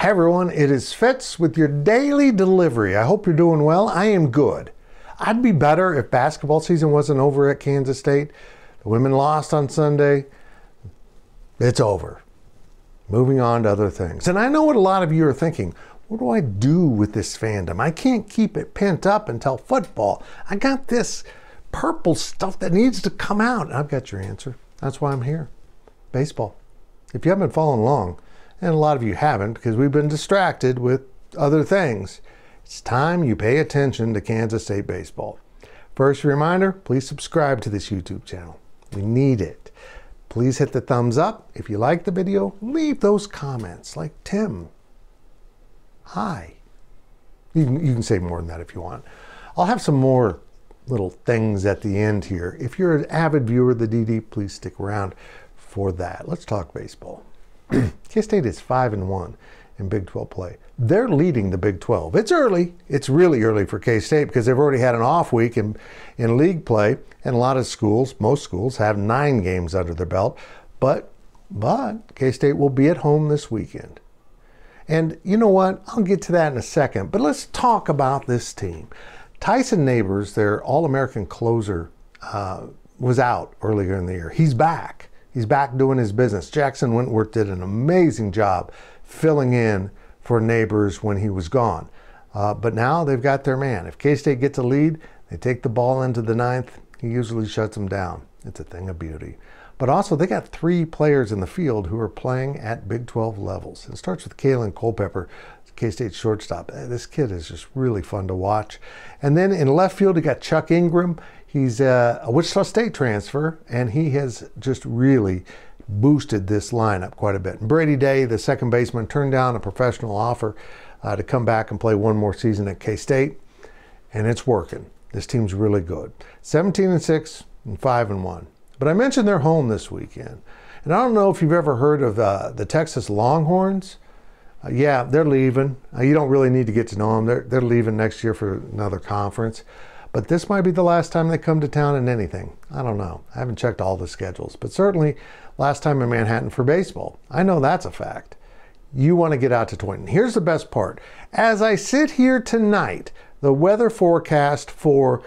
Hey everyone, it is Fitz with your daily delivery. I hope you're doing well. I am good. I'd be better if basketball season wasn't over at Kansas State. The women lost on Sunday. It's over. Moving on to other things. And I know what a lot of you are thinking. What do I do with this fandom? I can't keep it pent up until football. I got this purple stuff that needs to come out. I've got your answer. That's why I'm here. Baseball. If you haven't been following along, and a lot of you haven't because we've been distracted with other things. It's time you pay attention to Kansas State baseball. First reminder please subscribe to this YouTube channel. We need it. Please hit the thumbs up. If you like the video, leave those comments like Tim. Hi. You can, you can say more than that if you want. I'll have some more little things at the end here. If you're an avid viewer of the DD, please stick around for that. Let's talk baseball. K-State is 5 and 1 in Big 12 play. They're leading the Big 12. It's early. It's really early for K-State because they've already had an off week in, in league play, and a lot of schools, most schools, have nine games under their belt. But but K-State will be at home this weekend. And you know what? I'll get to that in a second. But let's talk about this team. Tyson Neighbors, their All-American closer, uh, was out earlier in the year. He's back. He's back doing his business. Jackson Wentworth did an amazing job filling in for neighbors when he was gone. Uh, but now they've got their man. If K State gets a lead, they take the ball into the ninth. He usually shuts them down. It's a thing of beauty. But also, they got three players in the field who are playing at Big 12 levels. It starts with Kalen Culpepper, K State shortstop. Uh, this kid is just really fun to watch. And then in left field, you got Chuck Ingram. He's a, Wichita State transfer, and he has just really boosted this lineup quite a bit. And Brady Day, the second baseman, turned down a professional offer uh, to come back and play one more season at K State, and it's working. This team's really good. 17 and 6 and 5 and 1. But I mentioned they're home this weekend. And I don't know if you've ever heard of uh, the Texas Longhorns. Uh, yeah, they're leaving. Uh, you don't really need to get to know them. They're, they're leaving next year for another conference. But this might be the last time they come to town in anything. I don't know. I haven't checked all the schedules, but certainly last time in Manhattan for baseball. I know that's a fact. You want to get out to Tointon. Here's the best part. As I sit here tonight, the weather forecast for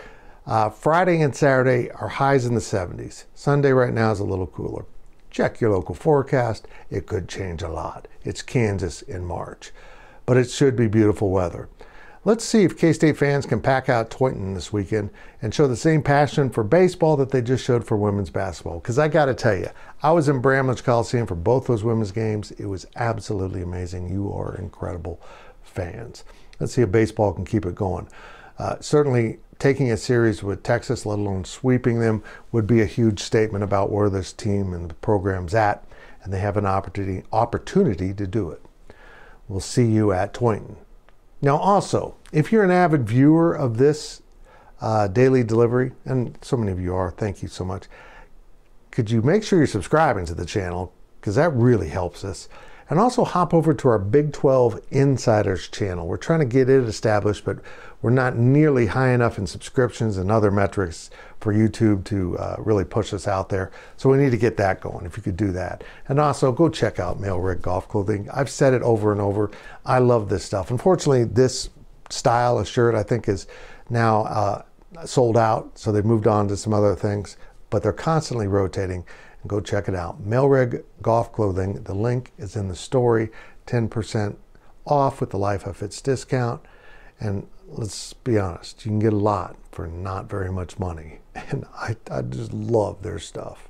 uh, Friday and Saturday are highs in the 70s. Sunday right now is a little cooler. Check your local forecast. It could change a lot. It's Kansas in March, but it should be beautiful weather. Let's see if K State fans can pack out Tointon this weekend and show the same passion for baseball that they just showed for women's basketball. Because I got to tell you, I was in Bramlage Coliseum for both those women's games. It was absolutely amazing. You are incredible fans. Let's see if baseball can keep it going. Uh, certainly, taking a series with Texas, let alone sweeping them, would be a huge statement about where this team and the program's at, and they have an opportunity opportunity to do it. We'll see you at Tointon. Now, also, if you're an avid viewer of this uh, daily delivery, and so many of you are, thank you so much, could you make sure you're subscribing to the channel? Because that really helps us. And also hop over to our Big 12 Insiders channel. We're trying to get it established, but we're not nearly high enough in subscriptions and other metrics for YouTube to uh, really push us out there. So we need to get that going, if you could do that. And also go check out Maelreg Golf Clothing. I've said it over and over. I love this stuff. Unfortunately, this style of shirt I think is now uh, sold out. So they've moved on to some other things, but they're constantly rotating. Go check it out. Maelreg Golf Clothing. The link is in the story. 10% off with the Life of Fitz discount. And let's be honest, you can get a lot for not very much money. And I, I just love their stuff.